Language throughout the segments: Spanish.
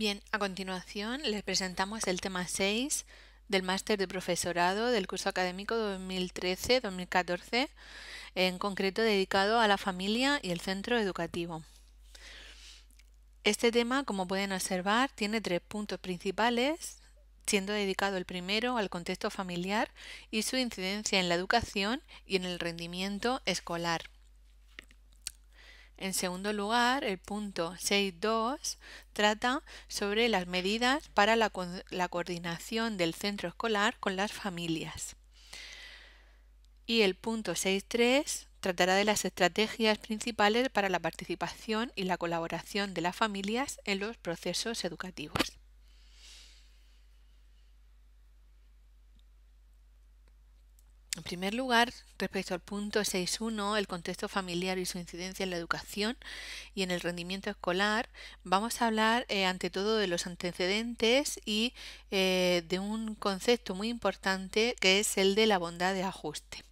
Bien, a continuación les presentamos el tema 6 del máster de profesorado del curso académico 2013-2014, en concreto dedicado a la familia y el centro educativo. Este tema, como pueden observar, tiene tres puntos principales, siendo dedicado el primero al contexto familiar y su incidencia en la educación y en el rendimiento escolar. En segundo lugar, el punto 6.2 trata sobre las medidas para la, coordinación del centro escolar con las familias. Y el punto 6.3 tratará de las estrategias principales para la participación y la colaboración de las familias en los procesos educativos. En primer lugar, respecto al punto 6.1, el contexto familiar y su incidencia en la educación y en el rendimiento escolar, vamos a hablar eh, ante todo de los antecedentes y eh, de un concepto muy importante que es el de la bondad de ajuste.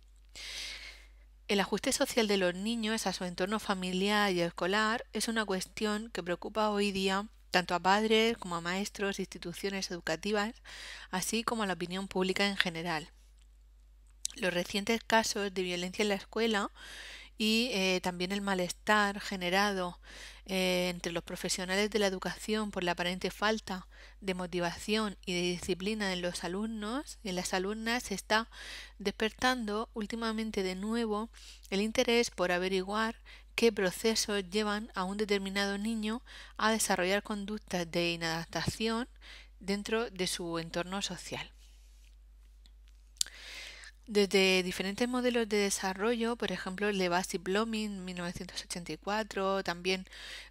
El ajuste social de los niños a su entorno familiar y escolar es una cuestión que preocupa hoy día tanto a padres como a maestros, instituciones educativas, así como a la opinión pública en general los recientes casos de violencia en la escuela y eh, también el malestar generado eh, entre los profesionales de la educación por la aparente falta de motivación y de disciplina en los alumnos y en las alumnas está despertando últimamente de nuevo el interés por averiguar qué procesos llevan a un determinado niño a desarrollar conductas de inadaptación dentro de su entorno social. Desde diferentes modelos de desarrollo, por ejemplo el de Bass y Blooming 1984, también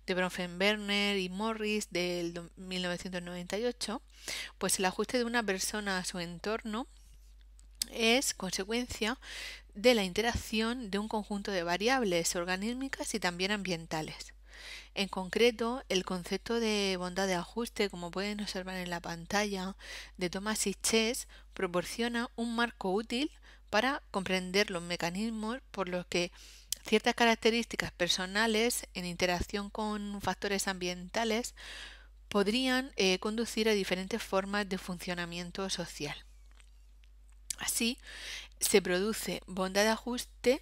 de Bronfenberner y Morris del 1998, pues el ajuste de una persona a su entorno es consecuencia de la interacción de un conjunto de variables organímicas y también ambientales. En concreto, el concepto de bondad de ajuste, como pueden observar en la pantalla, de Thomas y Chess, proporciona un marco útil para comprender los mecanismos por los que ciertas características personales en interacción con factores ambientales podrían eh, conducir a diferentes formas de funcionamiento social. Así, se produce bondad de ajuste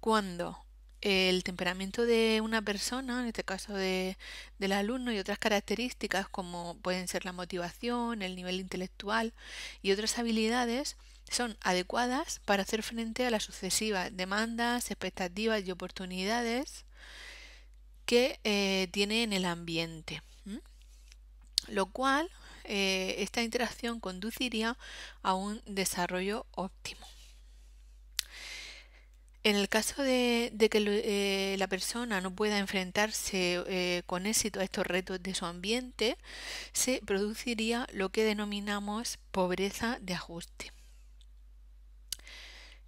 cuando el temperamento de una persona, en este caso de, del alumno, y otras características como pueden ser la motivación, el nivel intelectual y otras habilidades, son adecuadas para hacer frente a las sucesivas demandas, expectativas y oportunidades que eh, tiene en el ambiente. Lo cual, eh, esta interacción conduciría a un desarrollo óptimo. En el caso de, que eh, la persona no pueda enfrentarse con éxito a estos retos de su ambiente, se produciría lo que denominamos pobreza de ajuste.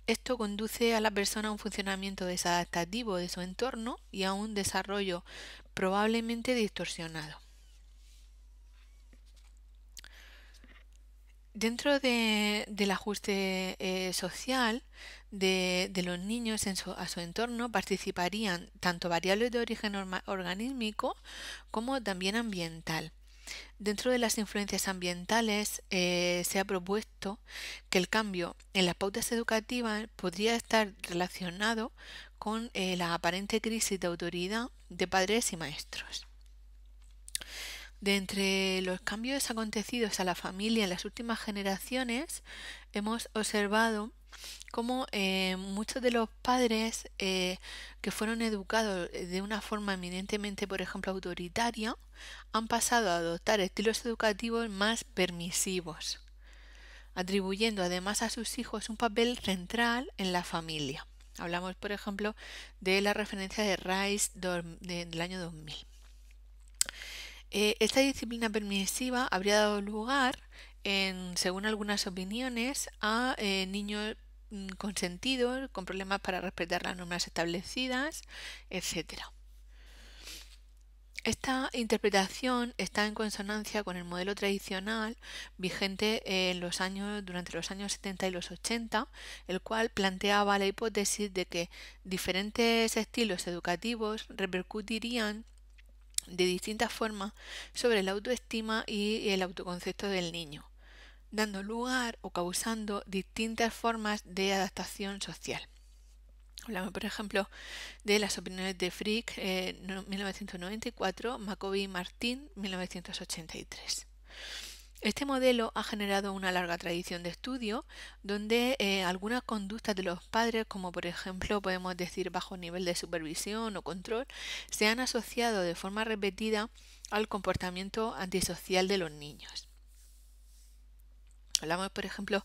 Esto conduce a la persona a un funcionamiento desadaptativo de su entorno y a un desarrollo probablemente distorsionado. Dentro del ajuste eh, social de, los niños a su entorno participarían tanto variables de origen organímico como también ambiental. Dentro de las influencias ambientales eh, se ha propuesto que el cambio en las pautas educativas podría estar relacionado con eh, la aparente crisis de autoridad de padres y maestros. De entre los cambios acontecidos a la familia en las últimas generaciones, hemos observado cómo eh, muchos de los padres eh, que fueron educados de una forma eminentemente, por ejemplo, autoritaria, han pasado a adoptar estilos educativos más permisivos, atribuyendo además a sus hijos un papel central en la familia. Hablamos, por ejemplo, de la referencia de Rice del año 2000. Eh, esta disciplina permisiva habría dado lugar, según algunas opiniones, a niños Mm, consentidos, con problemas para respetar las normas establecidas, etc. Esta interpretación está en consonancia con el modelo tradicional vigente en los años, durante los años 70 y los 80, el cual planteaba la hipótesis de que diferentes estilos educativos repercutirían de distintas formas sobre la autoestima y el autoconcepto del niño, dando lugar o causando distintas formas de adaptación social. Hablamos, por ejemplo, de las opiniones de Frick en 1994, Macoby y Martín 1983. Este modelo ha generado una larga tradición de estudio donde eh, algunas conductas de los padres, como por ejemplo podemos decir bajo nivel de supervisión o control, se han asociado de forma repetida al comportamiento antisocial de los niños. Hablamos, por ejemplo,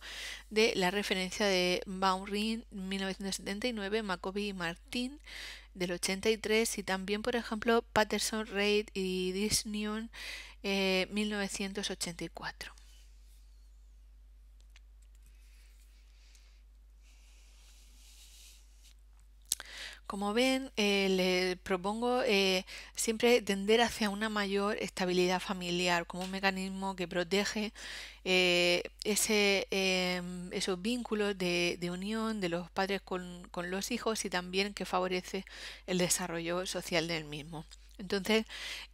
de la referencia de Baumrin 1979, Macoby y Martin del 83 y también, por ejemplo, Patterson, Reid y Disney 1984. Eh, Como ven, eh, le propongo eh, siempre tender hacia una mayor estabilidad familiar como un mecanismo que protege ese, em, esos vínculos de, unión de los padres con los hijos y también que favorece el desarrollo social del mismo. Entonces,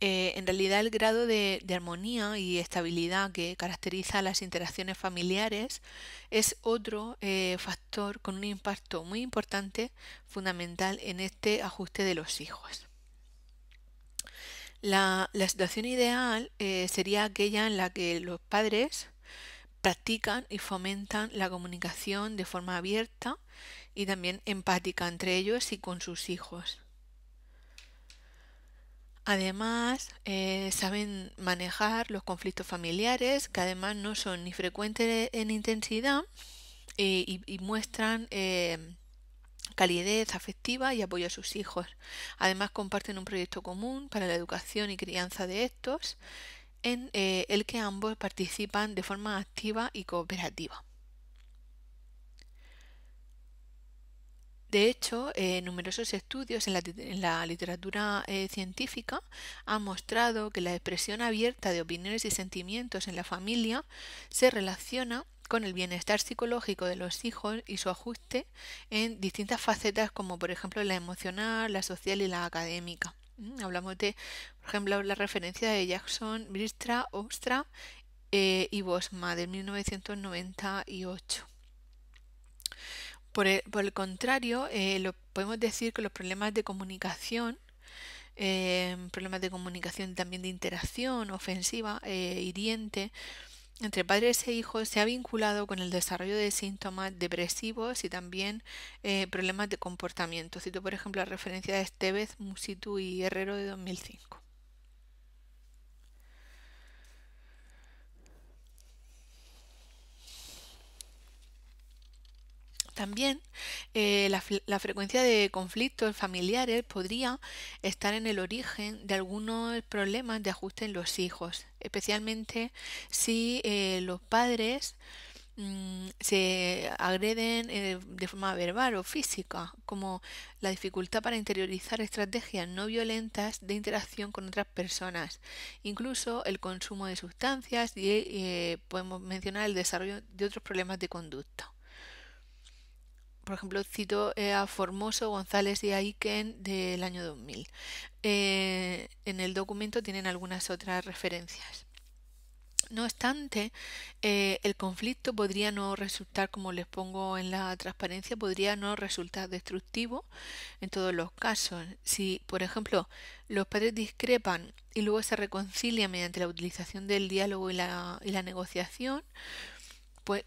eh, en realidad el grado de, armonía y estabilidad que caracteriza las interacciones familiares es otro eh, factor con un impacto muy importante, fundamental en este ajuste de los hijos. La, situación ideal eh, sería aquella en la que los padres practican y fomentan la comunicación de forma abierta y también empática entre ellos y con sus hijos Además, eh, saben manejar los conflictos familiares, que además no son ni frecuentes en intensidad eh, y, muestran eh, calidez afectiva y apoyo a sus hijos. Además, comparten un proyecto común para la educación y crianza de estos, en el que ambos participan de forma activa y cooperativa. De hecho, eh, numerosos estudios en la, literatura eh, científica han mostrado que la expresión abierta de opiniones y sentimientos en la familia se relaciona con el bienestar psicológico de los hijos y su ajuste en distintas facetas como por ejemplo la emocional, la social y la académica. Mm, hablamos de, por ejemplo, la referencia de Jackson, Bristra, Ostra eh, y Bosma de 1998. Por el, contrario, eh, lo, podemos decir que los problemas de comunicación, eh, problemas de comunicación también de interacción ofensiva, eh, hiriente, entre padres e hijos se ha vinculado con el desarrollo de síntomas depresivos y también problemas de comportamiento. Cito, por ejemplo, la referencia de Estevez, Musitu y Herrero de 2005. También eh, la, frecuencia de conflictos familiares podría estar en el origen de algunos problemas de ajuste en los hijos, especialmente si eh, los padres mm, se agreden eh, de forma verbal o física, como la dificultad para interiorizar estrategias no violentas de interacción con otras personas, incluso el consumo de sustancias y podemos mencionar el desarrollo de otros problemas de conducta por ejemplo, cito eh, a Formoso, González y Aiken del año 2000. Eh, en el documento tienen algunas otras referencias. No obstante, eh, el conflicto podría no resultar, como les pongo en la transparencia, podría no resultar destructivo en todos los casos. Si, por ejemplo, los padres discrepan y luego se reconcilian mediante la utilización del diálogo y la, y la negociación, pues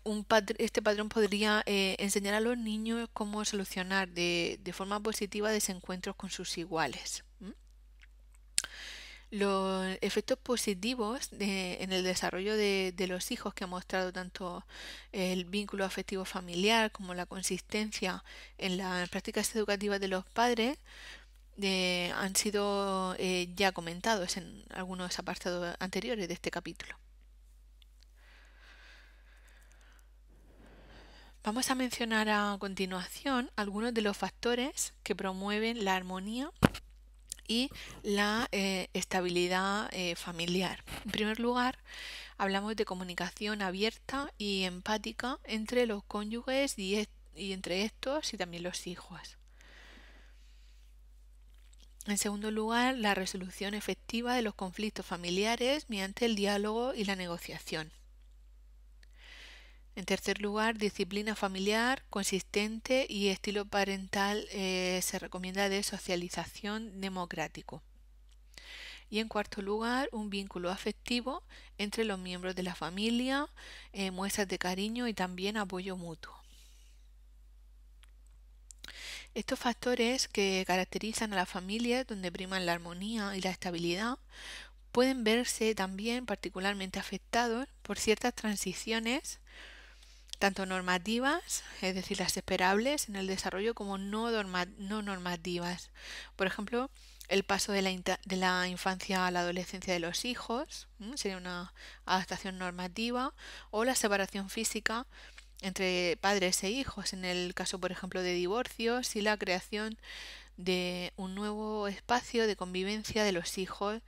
este patrón podría eh, enseñar a los niños cómo solucionar de, forma positiva desencuentros con sus iguales. Los efectos positivos en el desarrollo de, los hijos que ha mostrado tanto el vínculo afectivo familiar como la consistencia en las prácticas educativas de los padres eh, han sido eh, ya comentados en algunos apartados anteriores de este capítulo. Vamos a mencionar a continuación algunos de los factores que promueven la armonía y la eh, estabilidad eh, familiar. En primer lugar, hablamos de comunicación abierta y empática entre los cónyuges y, y entre estos y también los hijos. En segundo lugar, la resolución efectiva de los conflictos familiares mediante el diálogo y la negociación. En tercer lugar, disciplina familiar consistente y estilo parental eh, se recomienda de socialización democrático. Y en cuarto lugar, un vínculo afectivo entre los miembros de la familia, eh, muestras de cariño y también apoyo mutuo. Estos factores que caracterizan a la familia, donde priman la armonía y la estabilidad, pueden verse también particularmente afectados por ciertas transiciones, tanto normativas, es decir, las esperables en el desarrollo, como no, no normativas. Por ejemplo, el paso de la, de la, infancia a la adolescencia de los hijos, sería una adaptación normativa, o la separación física entre padres e hijos, en el caso, por ejemplo, de divorcios y la creación de un nuevo espacio de convivencia de los hijos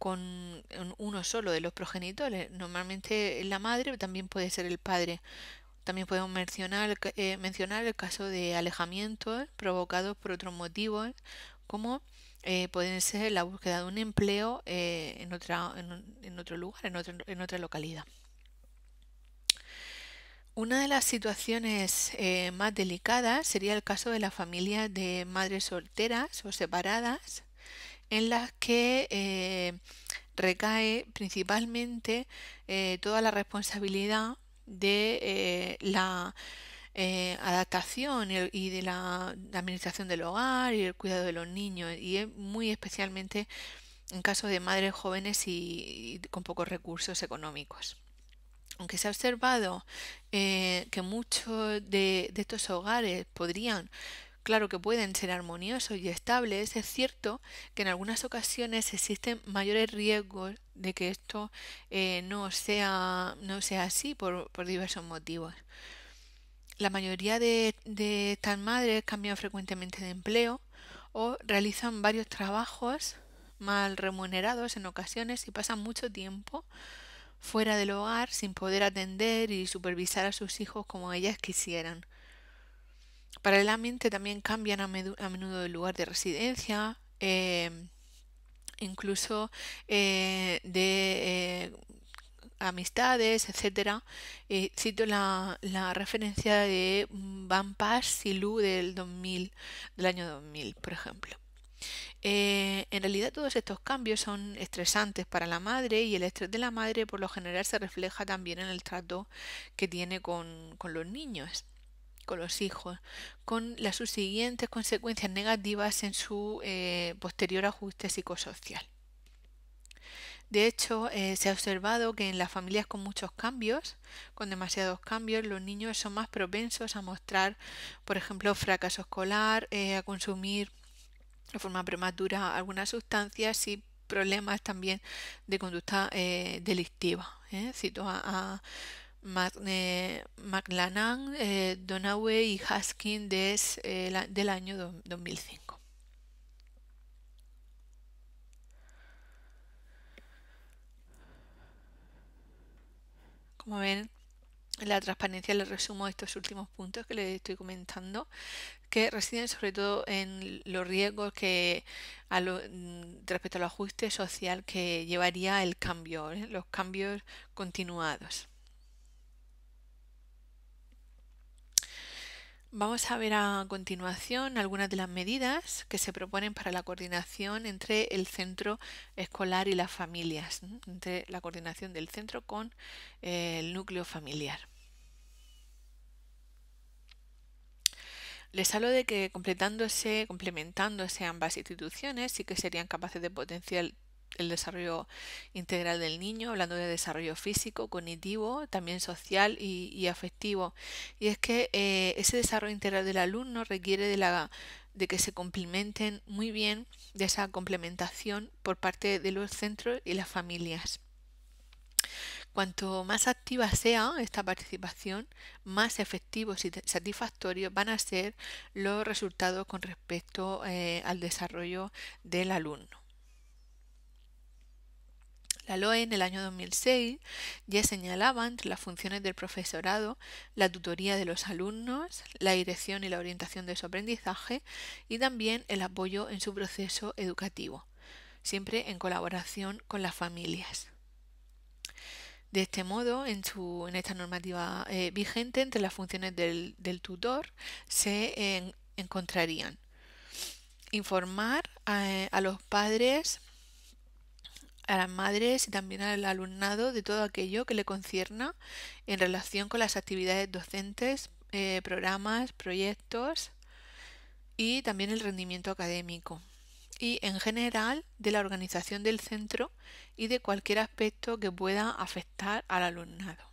con uno solo de los progenitores. Normalmente la madre también puede ser el padre. También podemos mencionar, eh, mencionar el caso de alejamientos provocados por otros motivos, como eh, pueden ser la búsqueda de un empleo eh, en, otra, en, otro lugar, en, en otra localidad. Una de las situaciones eh, más delicadas sería el caso de la familia de madres solteras o separadas, en las que eh, recae principalmente eh, toda la responsabilidad de la adaptación y de la, administración del hogar y el cuidado de los niños, y muy especialmente en caso de madres jóvenes y con pocos recursos económicos. Aunque se ha observado eh, que muchos de, estos hogares podrían, claro que pueden ser armoniosos y estables, es cierto que en algunas ocasiones existen mayores riesgos de que esto eh, no, sea, no sea así por, diversos motivos. La mayoría de, de estas madres cambian frecuentemente de empleo o realizan varios trabajos mal remunerados en ocasiones y pasan mucho tiempo fuera del hogar sin poder atender y supervisar a sus hijos como ellas quisieran. Paralelamente también cambian a, menudo el lugar de residencia, eh, incluso eh, de eh, amistades, etcétera. cito la, referencia de Van Pass Silú del 2000, del año 2000, por ejemplo. Eh, en realidad todos estos cambios son estresantes para la madre y el estrés de la madre por lo general se refleja también en el trato que tiene con, los niños, con los hijos, con las subsiguientes consecuencias negativas en su eh, posterior ajuste psicosocial. De hecho, eh, se ha observado que en las familias con muchos cambios, con demasiados cambios, los niños son más propensos a mostrar, por ejemplo, fracaso escolar, a consumir de forma prematura algunas sustancias y problemas también de conducta eh, delictiva. ¿eh? Cito a, McLanan, eh, Donaway y Haskin del año 2005. Como ven, la transparencia les resumo estos últimos puntos que les estoy comentando que residen sobre todo en los riesgos que a lo, mm, respecto al ajuste social que llevaría el cambio, ¿eh? los cambios continuados. Vamos a ver a continuación algunas de las medidas que se proponen para la coordinación entre el centro escolar y las familias, entre la coordinación del centro con eh, el núcleo familiar. Les hablo de que completándose, complementándose ambas instituciones, sí que serían capaces de potenciar el desarrollo integral del niño, hablando de desarrollo físico, cognitivo, también social y, afectivo. Y es que eh, ese desarrollo integral del alumno requiere de, la, de que se complementen muy bien de esa complementación por parte de los centros y las familias. Cuanto más activa sea esta participación, más efectivos y satisfactorios van a ser los resultados con respecto eh, al desarrollo del alumno. La LOE en el año 2006 ya señalaba entre las funciones del profesorado la tutoría de los alumnos, la dirección y la orientación de su aprendizaje y también el apoyo en su proceso educativo, siempre en colaboración con las familias. De este modo, en, su, en esta normativa eh, vigente, entre las funciones del, tutor se encontrarían informar a, los padres, a las madres y también al alumnado de todo aquello que le concierna en relación con las actividades docentes, eh, programas, proyectos y también el rendimiento académico y en general de la organización del centro y de cualquier aspecto que pueda afectar al alumnado.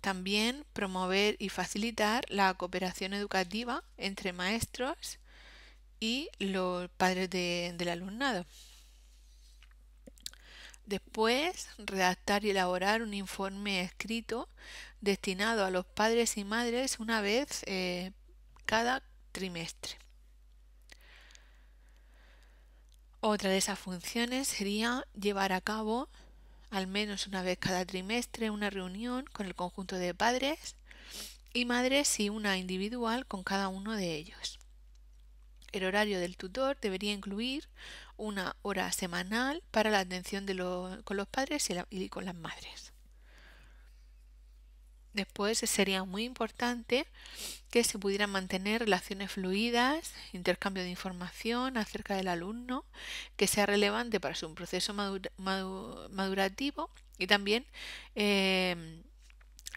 También promover y facilitar la cooperación educativa entre maestros y los padres del alumnado. Después, redactar y elaborar un informe escrito destinado a los padres y madres una vez eh, cada trimestre. Otra de esas funciones sería llevar a cabo al menos una vez cada trimestre una reunión con el conjunto de padres y madres y una individual con cada uno de ellos. El horario del tutor debería incluir una hora semanal para la atención con los padres y con las madres. Después sería muy importante que se pudieran mantener relaciones fluidas, intercambio de información acerca del alumno, que sea relevante para su proceso madurativo y también eh,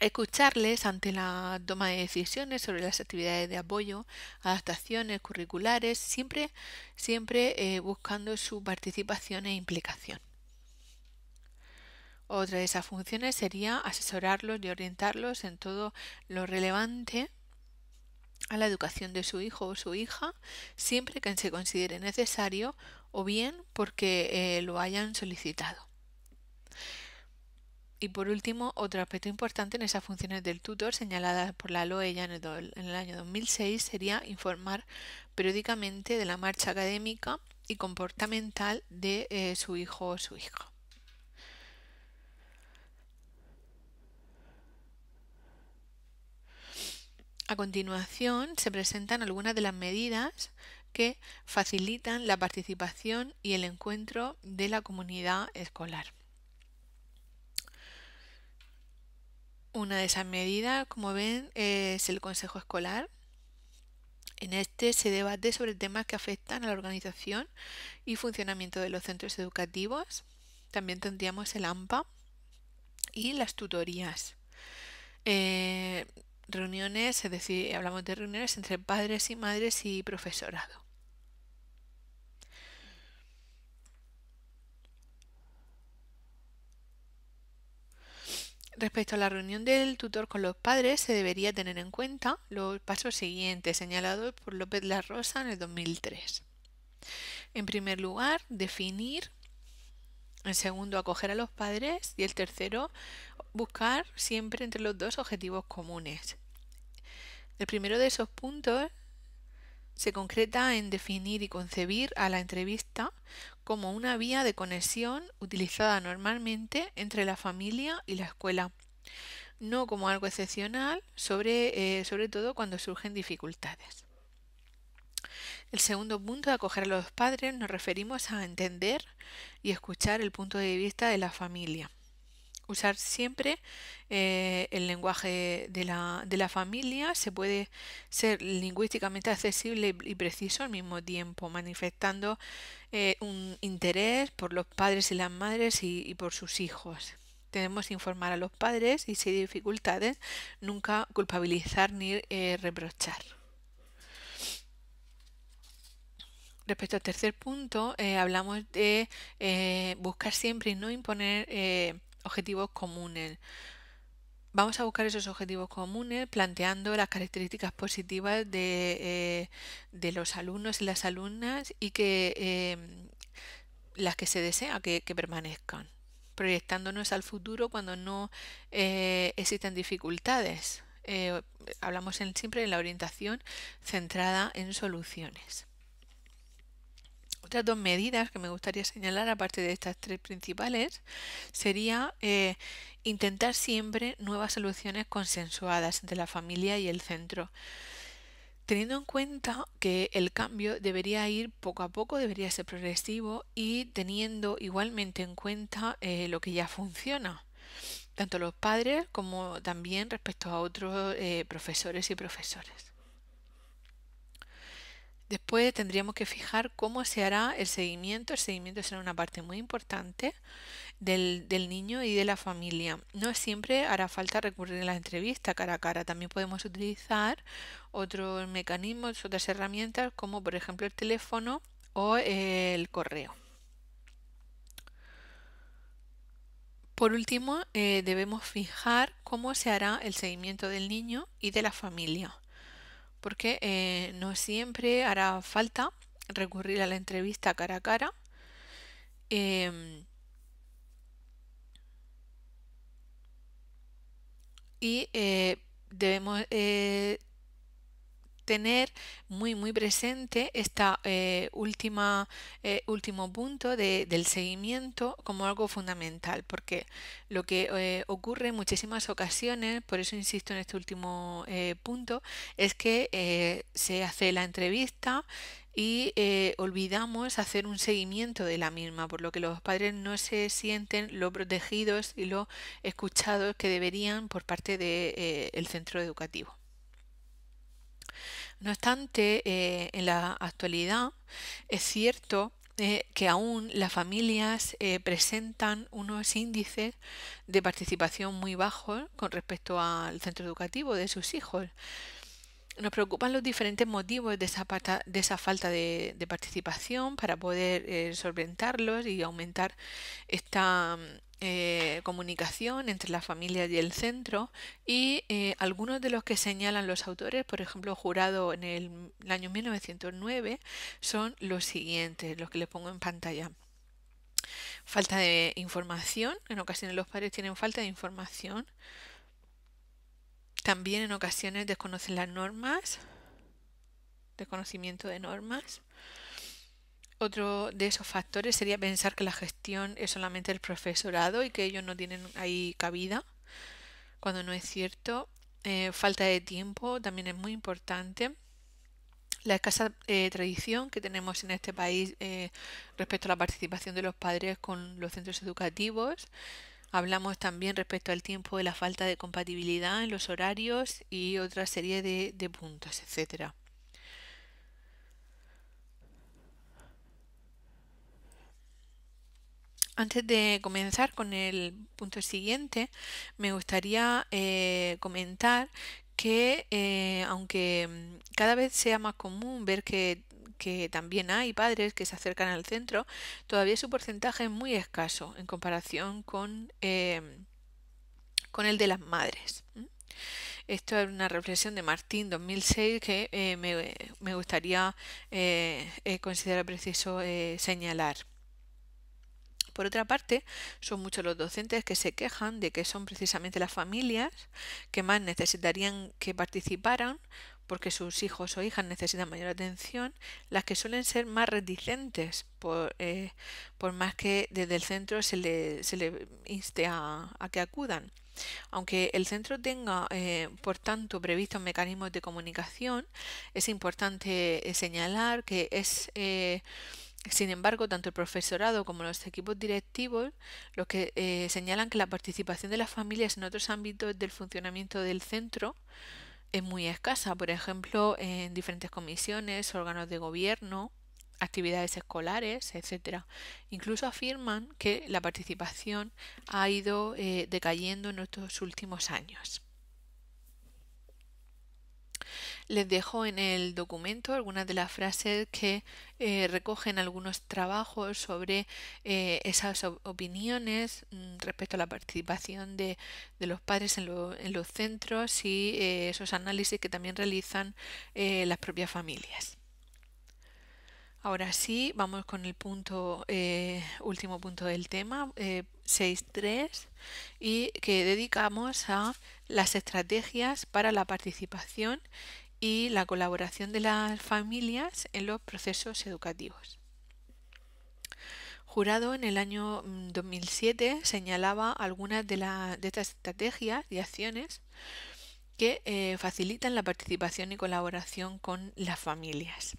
escucharles ante la toma de decisiones sobre las actividades de apoyo, adaptaciones curriculares, siempre, siempre eh, buscando su participación e implicación. Otra de esas funciones sería asesorarlos y orientarlos en todo lo relevante a la educación de su hijo o su hija, siempre que se considere necesario o bien porque eh, lo hayan solicitado. Y por último, otro aspecto importante en esas funciones del tutor señaladas por la LOE ya en el, año 2006 sería informar periódicamente de la marcha académica y comportamental de eh, su hijo o su hija. A continuación se presentan algunas de las medidas que facilitan la participación y el encuentro de la comunidad escolar. Una de esas medidas, como ven, es el Consejo Escolar. En este se debate sobre temas que afectan a la organización y funcionamiento de los centros educativos. También tendríamos el AMPA y las tutorías. Eh, reuniones, es decir, hablamos de reuniones entre padres y madres y profesorado. Respecto a la reunión del tutor con los padres, se debería tener en cuenta los pasos siguientes señalados por López La Rosa en el 2003. En primer lugar, definir. En segundo, acoger a los padres. Y el tercero, buscar siempre entre los dos objetivos comunes. El primero de esos puntos se concreta en definir y concebir a la entrevista como una vía de conexión utilizada normalmente entre la familia y la escuela, no como algo excepcional, sobre, eh, sobre todo cuando surgen dificultades. El segundo punto de acoger a los padres nos referimos a entender y escuchar el punto de vista de la familia usar siempre eh, el lenguaje de la, de la, familia, se puede ser lingüísticamente accesible y preciso al mismo tiempo, manifestando eh, un interés por los padres y las madres y, por sus hijos. Tenemos que informar a los padres y si hay dificultades, nunca culpabilizar ni eh, reprochar. Respecto al tercer punto, hablamos de buscar siempre y no imponer objetivos comunes. Vamos a buscar esos objetivos comunes planteando las características positivas de, eh, los alumnos y las alumnas y que eh, las que se desea que, permanezcan, proyectándonos al futuro cuando no eh, existen dificultades. hablamos siempre de la orientación centrada en soluciones. Otras dos medidas que me gustaría señalar, aparte de estas tres principales, sería eh, intentar siempre nuevas soluciones consensuadas entre la familia y el centro. Teniendo en cuenta que el cambio debería ir poco a poco, debería ser progresivo y teniendo igualmente en cuenta eh, lo que ya funciona, tanto los padres como también respecto a otros eh, profesores y profesores. Después tendríamos que fijar cómo se hará el seguimiento. El seguimiento será una parte muy importante del, niño y de la familia. No siempre hará falta recurrir a la entrevista cara a cara. También podemos utilizar otros mecanismos, otras herramientas como por ejemplo el teléfono o el correo. Por último, eh, debemos fijar cómo se hará el seguimiento del niño y de la familia porque eh, no siempre hará falta recurrir a la entrevista cara a cara. Em, y eh, debemos eh, tener muy muy presente esta eh, última eh, último punto de, del seguimiento como algo fundamental porque lo que eh, ocurre en muchísimas ocasiones por eso insisto en este último punto es que se hace la entrevista y olvidamos hacer un seguimiento de la misma, por lo que los padres no se sienten lo protegidos y lo escuchados que deberían por parte del centro educativo. No obstante, eh, en la actualidad es cierto eh, que aún las familias eh, presentan unos índices de participación muy bajos con respecto al centro educativo de sus hijos. Nos preocupan los diferentes motivos de esa, de esa falta de, participación para poder solventarlos y aumentar esta eh, comunicación entre la familia y el centro y eh, algunos de los que señalan los autores, por ejemplo, jurado en el, año 1909, son los siguientes, los que les pongo en pantalla. Falta de información, en ocasiones los padres tienen falta de información. También en ocasiones desconocen las normas, desconocimiento de normas. Otro de esos factores sería pensar que la gestión es solamente el profesorado y que ellos no tienen ahí cabida, cuando no es cierto. Eh, falta de tiempo también es muy importante. La escasa eh, tradición que tenemos en este país eh, respecto a la participación de los padres con los centros educativos. Hablamos también respecto al tiempo de la falta de compatibilidad en los horarios y otra serie de, de puntos, etcétera. Antes de comenzar con el punto siguiente, me gustaría eh, comentar que eh, aunque mm, cada vez sea más común ver que, también hay padres que se acercan al centro, todavía su porcentaje es muy escaso en comparación con, em, con el de las madres. Esto es una reflexión de Martín 2006 que eh, me, me, gustaría considerar preciso señalar. Por otra parte, son muchos los docentes que se quejan de que son precisamente las familias que más necesitarían que participaran porque sus hijos o hijas necesitan mayor atención, las que suelen ser más reticentes, por, eh, más que desde el centro se le, se le inste a, que acudan. Aunque el centro tenga, eh, por tanto, previstos mecanismos de comunicación, es importante eh, señalar que es sin embargo, tanto el profesorado como los equipos directivos los que eh, señalan que la participación de las familias en otros ámbitos del funcionamiento del centro es muy escasa, por ejemplo, en diferentes comisiones, órganos de gobierno, actividades escolares, etcétera. Incluso afirman que la participación ha ido eh, decayendo en estos últimos años. Les dejo en el documento algunas de las frases que eh, recogen algunos trabajos sobre eh, esas opiniones mm, respecto a la participación de, los padres en, los centros y eh, esos análisis que también realizan las propias familias. Ahora sí, vamos con el punto, último punto del tema, 6.3, y que dedicamos a las estrategias para la participación y la colaboración de las familias en los procesos educativos. Jurado en el año 2007 mm, señalaba algunas de, de estas estrategias y acciones que eh, facilitan la participación y colaboración con las familias.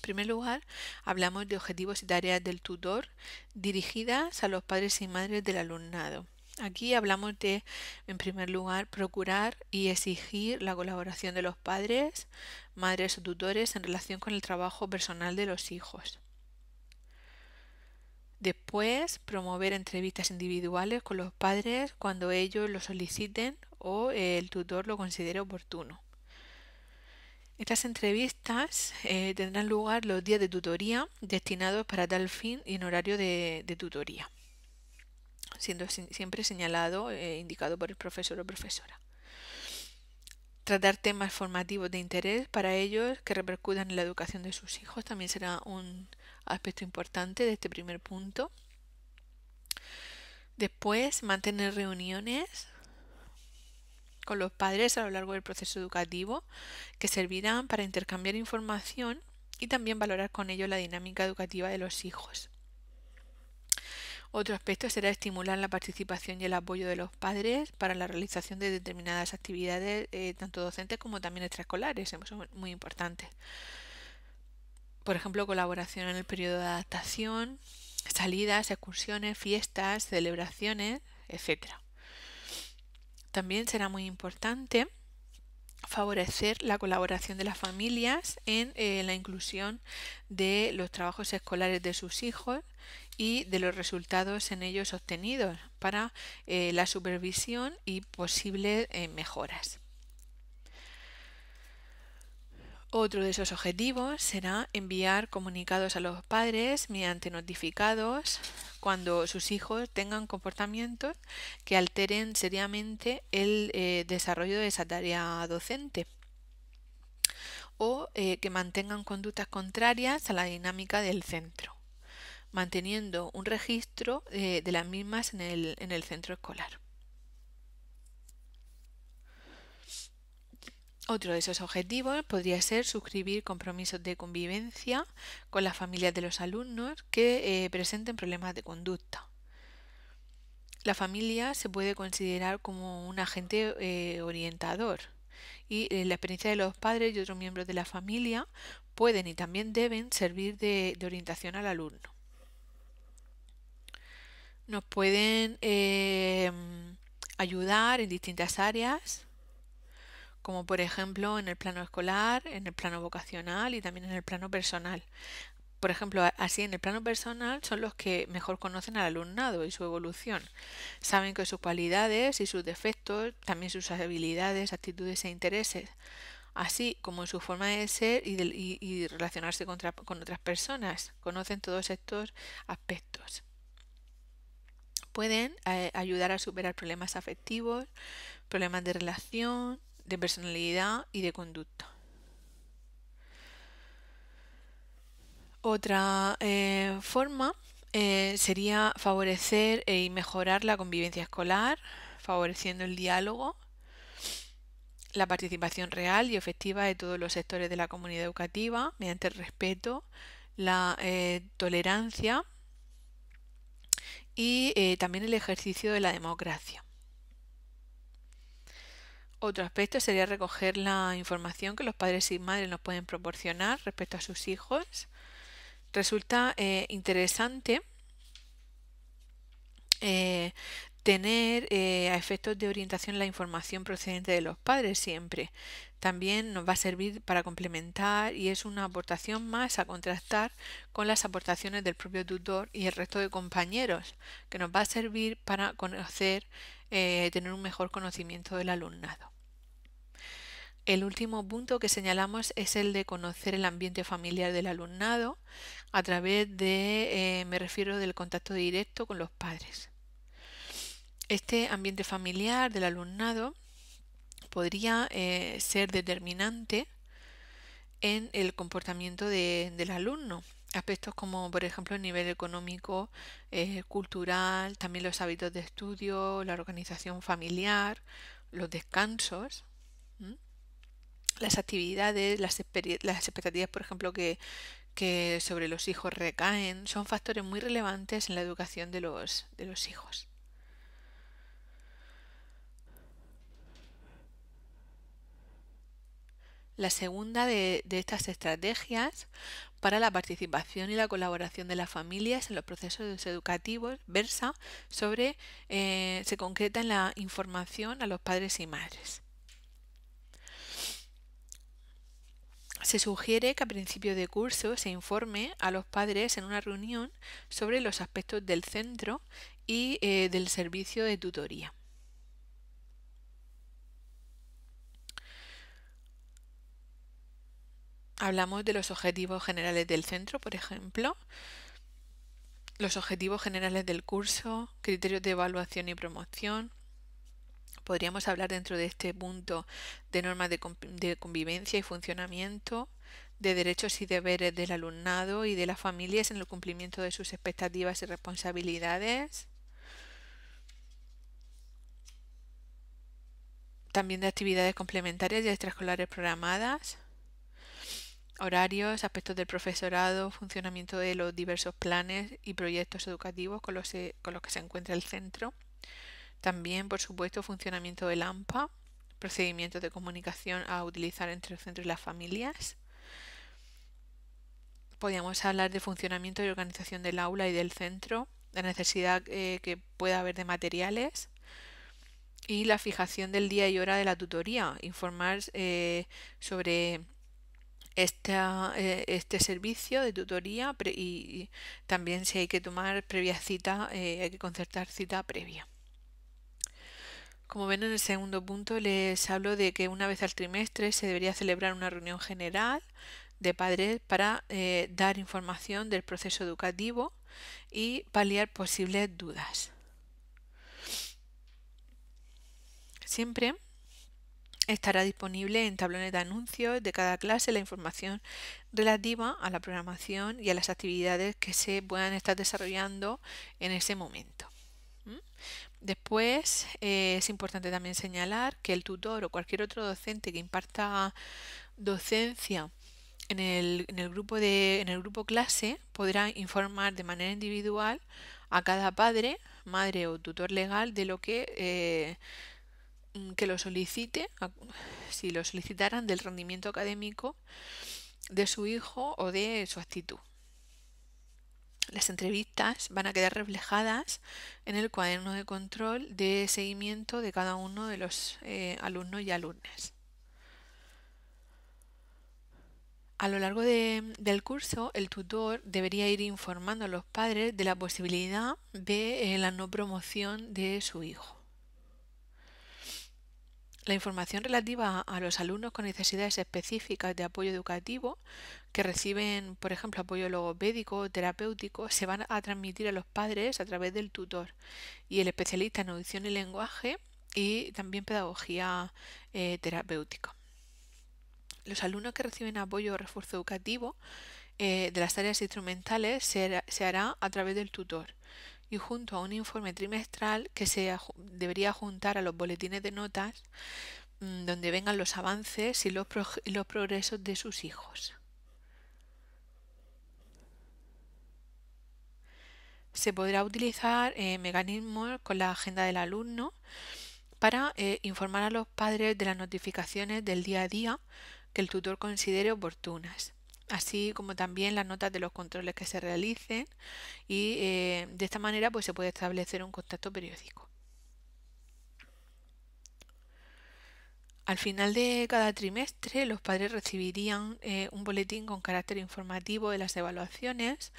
En primer lugar, hablamos de objetivos y tareas del tutor dirigidas a los padres y madres del alumnado. Aquí hablamos de, en primer lugar, procurar y exigir la colaboración de los padres, madres o tutores en relación con el trabajo personal de los hijos. Después, promover entrevistas individuales con los padres cuando ellos lo soliciten o el tutor lo considere oportuno. Estas entrevistas eh, tendrán lugar los días de tutoría destinados para tal fin y en horario de, tutoría, siendo siempre señalado e indicado por el profesor o profesora. Tratar temas formativos de interés para ellos que repercutan en la educación de sus hijos también será un aspecto importante de este primer punto. Después, mantener reuniones con los padres a lo largo del proceso educativo que servirán para intercambiar información y también valorar con ellos la dinámica educativa de los hijos. Otro aspecto será estimular la participación y el apoyo de los padres para la realización de determinadas actividades, eh, tanto docentes como también extraescolares, son muy importantes. Por ejemplo, colaboración en el periodo de adaptación, salidas, excursiones, fiestas, celebraciones, etc. También será muy importante favorecer la colaboración de las familias en eh, la inclusión de los trabajos escolares de sus hijos y de los resultados en ellos obtenidos para eh, la supervisión y posibles eh, mejoras. Otro de esos objetivos será enviar comunicados a los padres mediante notificados cuando sus hijos tengan comportamientos que alteren seriamente el eh, desarrollo de esa tarea docente o eh, que mantengan conductas contrarias a la dinámica del centro, manteniendo un registro eh, de las mismas en el centro escolar. Otro de esos objetivos podría ser suscribir compromisos de convivencia con las familias de los alumnos que eh, presenten problemas de conducta. La familia se puede considerar como un agente eh, orientador y eh, la experiencia de los padres y otros miembros de la familia pueden y también deben servir de, orientación al alumno. Nos pueden ayudar en distintas áreas como por ejemplo en el plano escolar, en el plano vocacional y también en el plano personal. Por ejemplo, así en el plano personal son los que mejor conocen al alumnado y su evolución. Saben que sus cualidades y sus defectos, también sus habilidades, actitudes e intereses, así como su forma de ser y, relacionarse con, con otras personas. Conocen todos estos aspectos. Pueden eh, ayudar a superar problemas afectivos, problemas de relación, de personalidad y de conducta. Otra eh, forma eh, sería favorecer y mejorar la convivencia escolar, favoreciendo el diálogo, la participación real y efectiva de todos los sectores de la comunidad educativa mediante el respeto, la eh, tolerancia y también el ejercicio de la democracia. Otro aspecto sería recoger la información que los padres y madres nos pueden proporcionar respecto a sus hijos. Resulta eh, interesante eh, tener eh, a efectos de orientación la información procedente de los padres siempre. También nos va a servir para complementar y es una aportación más a contrastar con las aportaciones del propio tutor y el resto de compañeros, que nos va a servir para conocer, tener un mejor conocimiento del alumnado. El último punto que señalamos es el de conocer el ambiente familiar del alumnado a través de, eh, me refiero del contacto directo con los padres. Este ambiente familiar del alumnado podría eh, ser determinante en el comportamiento del alumno. Aspectos como, por ejemplo, el nivel económico, eh, cultural, también los hábitos de estudio, la organización familiar, los descansos las actividades, las, expectativas, por ejemplo, que, que sobre los hijos recaen son factores muy relevantes en la educación de los, de los hijos. La segunda de, estas estrategias para la participación y la colaboración de las familias en los procesos educativos versa sobre, eh, se concreta en la información a los padres y madres. Se sugiere que a principio de curso se informe a los padres en una reunión sobre los aspectos del centro y eh, del servicio de tutoría. Hablamos de los objetivos generales del centro, por ejemplo, los objetivos generales del curso, criterios de evaluación y promoción. Podríamos hablar dentro de este punto de normas de, convivencia y funcionamiento, de derechos y deberes del alumnado y de las familias en el cumplimiento de sus expectativas y responsabilidades. También de actividades complementarias y extraescolares programadas horarios, aspectos del profesorado, funcionamiento de los diversos planes y proyectos educativos con los, que se encuentra el centro. También, por supuesto, funcionamiento del AMPA, procedimientos de comunicación a utilizar entre el centro y las familias. Podríamos hablar de funcionamiento y organización del aula y del centro, la necesidad eh, que pueda haber de materiales y la fijación del día y hora de la tutoría, informar eh, sobre eh, este servicio de tutoría y, también si hay que tomar previa cita, eh, hay que concertar cita previa. Como ven en el segundo punto les hablo de que una vez al trimestre se debería celebrar una reunión general de padres para eh, dar información del proceso educativo y paliar posibles dudas. Siempre Estará disponible en tablones de anuncios de cada clase la información relativa a la programación y a las actividades que se puedan estar desarrollando en ese momento. Después eh, es importante también señalar que el tutor o cualquier otro docente que imparta docencia en el, en el, grupo, de, en el grupo clase podrá informar de manera individual a cada padre, madre o tutor legal de lo que eh, que lo solicite, si lo solicitaran, del rendimiento académico de su hijo o de su actitud. Las entrevistas van a quedar reflejadas en el cuaderno de control de seguimiento de cada uno de los eh, alumnos y alumnas. A lo largo del curso, el tutor debería ir informando a los padres de la posibilidad de eh, la no promoción de su hijo. La información relativa a los alumnos con necesidades específicas de apoyo educativo que reciben, por ejemplo, apoyo logopédico o terapéutico, se van a transmitir a los padres a través del tutor y el especialista en audición y lenguaje y también pedagogía eh, terapéutica. Los alumnos que reciben apoyo o refuerzo educativo eh, de las áreas instrumentales se hará a través del tutor y junto a un informe trimestral que se debería juntar a los boletines de notas mm, donde vengan los avances y los, los progresos de sus hijos. Se podrá utilizar eh, mecanismos con la agenda del alumno para eh, informar a los padres de las notificaciones del día a día que el tutor considere oportunas así como también las notas de los controles que se realicen y eh, de esta manera pues se puede establecer un contacto periódico. Al final de cada trimestre los padres recibirían eh, un boletín con carácter informativo de las evaluaciones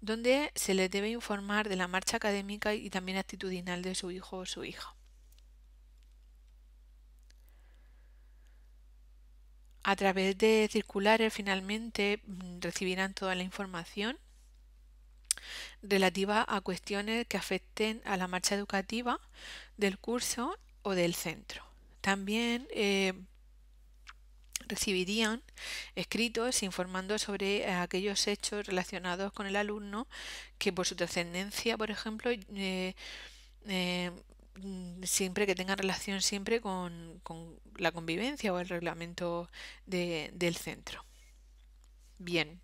donde se les debe informar de la marcha académica y también actitudinal de su hijo o su hija. A través de circulares finalmente mm, recibirán toda la información relativa a cuestiones que afecten a la marcha educativa del curso o del centro. También eh, recibirían escritos informando sobre aquellos hechos relacionados con el alumno que por su trascendencia, por ejemplo, eh, eh, siempre que tengan relación siempre con, la convivencia o el reglamento del centro. Bien.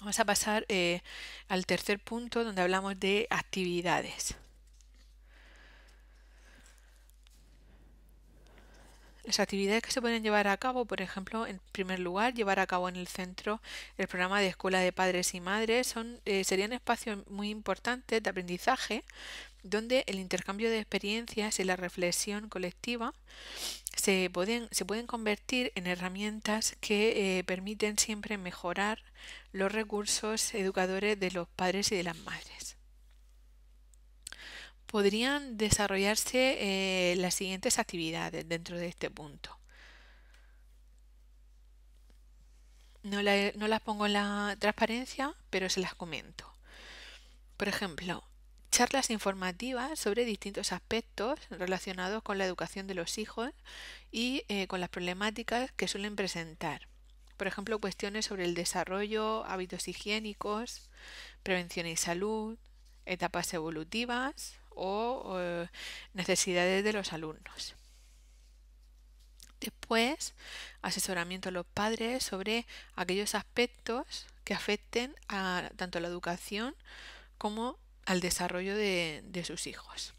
Vamos a pasar eh, al tercer punto donde hablamos de actividades. Las actividades que se pueden llevar a cabo, por ejemplo, en primer lugar, llevar a cabo en el centro el programa de escuela de padres y madres, son, eh, serían espacios muy importantes de aprendizaje donde el intercambio de experiencias y la reflexión colectiva se pueden, se pueden convertir en herramientas que eh, permiten siempre mejorar los recursos educadores de los padres y de las madres podrían desarrollarse eh, las siguientes actividades dentro de este punto. No, no, las pongo en la transparencia, pero se las comento. Por ejemplo, charlas informativas sobre distintos aspectos relacionados con la educación de los hijos y eh, con las problemáticas que suelen presentar. Por ejemplo, cuestiones sobre el desarrollo, hábitos higiénicos, prevención y salud, etapas evolutivas, o necesidades de los alumnos. Después, asesoramiento a los padres sobre aquellos aspectos que afecten a tanto a la educación como al desarrollo de, sus hijos.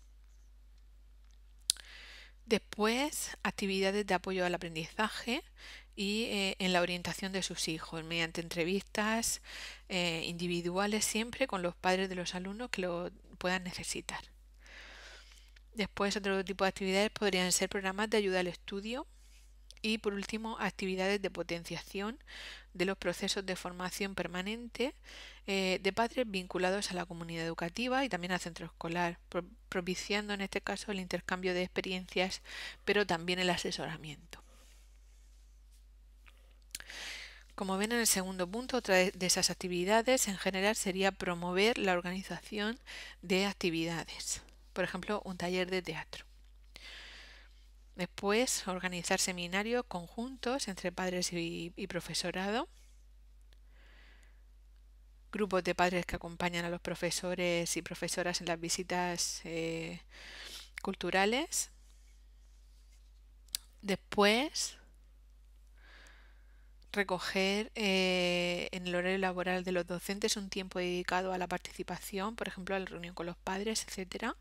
Después, actividades de apoyo al aprendizaje y eh, en la orientación de sus hijos, mediante entrevistas eh, individuales siempre con los padres de los alumnos que lo puedan necesitar. Después otro tipo de actividades podrían ser programas de ayuda al estudio y por último actividades de potenciación de los procesos de formación permanente eh, de padres vinculados a la comunidad educativa y también al centro escolar, propiciando en este caso el intercambio de experiencias, pero también el asesoramiento. Como ven en el segundo punto, otra de esas actividades en general sería promover la organización de actividades por ejemplo, un taller de teatro. Después, organizar seminarios conjuntos entre padres y, profesorado. Grupos de padres que acompañan a los profesores y profesoras en las visitas eh, culturales. Después, recoger eh, en el horario laboral de los docentes un tiempo dedicado a la participación, por ejemplo, a la reunión con los padres, etcétera.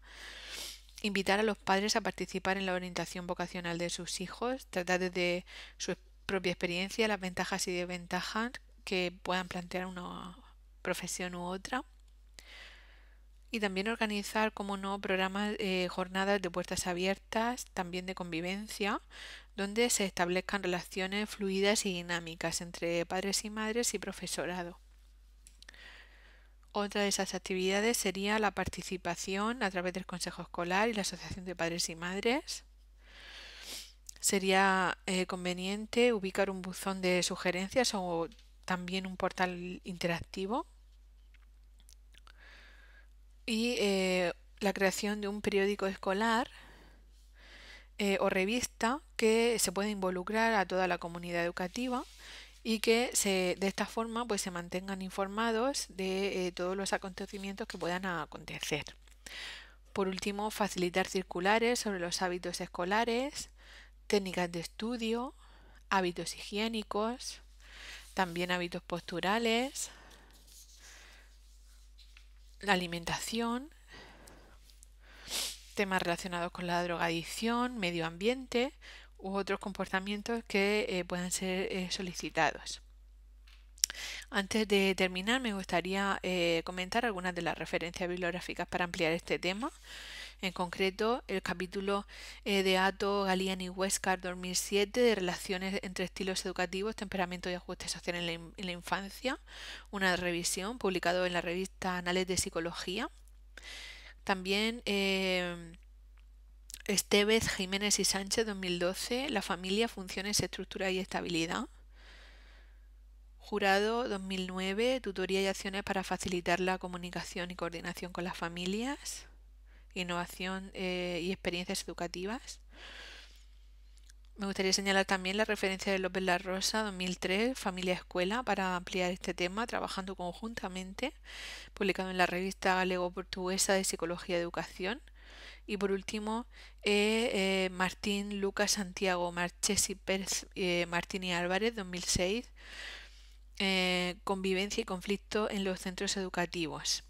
Invitar a los padres a participar en la orientación vocacional de sus hijos, tratar desde su propia experiencia las ventajas y desventajas que puedan plantear una profesión u otra y también organizar, como no, programas, eh, jornadas de puertas abiertas, también de convivencia, donde se establezcan relaciones fluidas y dinámicas entre padres y madres y profesorado. Otra de esas actividades sería la participación a través del Consejo Escolar y la Asociación de Padres y Madres. Sería eh, conveniente ubicar un buzón de sugerencias o también un portal interactivo y eh, la creación de un periódico escolar eh, o revista que se puede involucrar a toda la comunidad educativa y que se, de esta forma pues se mantengan informados de eh, todos los acontecimientos que puedan acontecer. Por último, facilitar circulares sobre los hábitos escolares, técnicas de estudio, hábitos higiénicos, también hábitos posturales, la alimentación, temas relacionados con la drogadicción, medio ambiente u otros comportamientos que eh, puedan ser eh, solicitados. Antes de terminar, me gustaría eh, comentar algunas de las referencias bibliográficas para ampliar este tema. En concreto, el capítulo de Ato, Galiani y Westcott 2007 de Relaciones entre estilos educativos, temperamento y ajuste social en la, infancia, una revisión publicado en la revista Anales de Psicología. También Estevez, Jiménez y Sánchez 2012, La familia, funciones, estructura y estabilidad. Jurado 2009, Tutoría y acciones para facilitar la comunicación y coordinación con las familias. Innovación eh, y experiencias educativas. Me gustaría señalar también la referencia de López La Rosa 2003, Familia Escuela, para ampliar este tema, trabajando conjuntamente, publicado en la revista galego-portuguesa de Psicología y Educación. Y por último, eh, eh, Martín, Lucas, Santiago, Marchesi, Pérez, eh, Martín y Álvarez 2006, eh, convivencia y conflicto en los centros educativos.